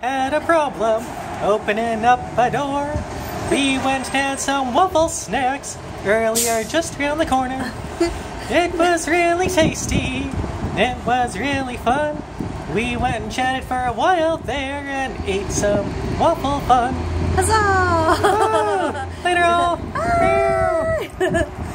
Had a problem opening up a door. We went and had some waffle snacks earlier just around the corner. It was really tasty. It was really fun. We went and chatted for a while there and ate some waffle fun. Huzzah! Oh, later all. Bye.